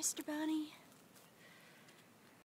Mr. Bunny.